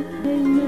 Amen.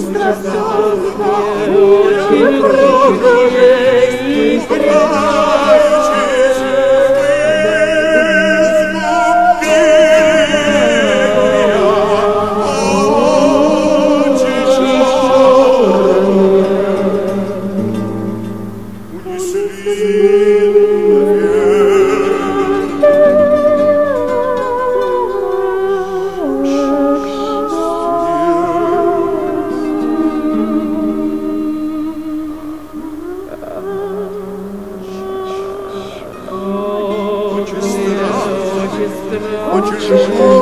Страстовка, ручки, ручки, ручки, ручки, Очень живой.